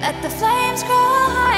Let the flames grow high.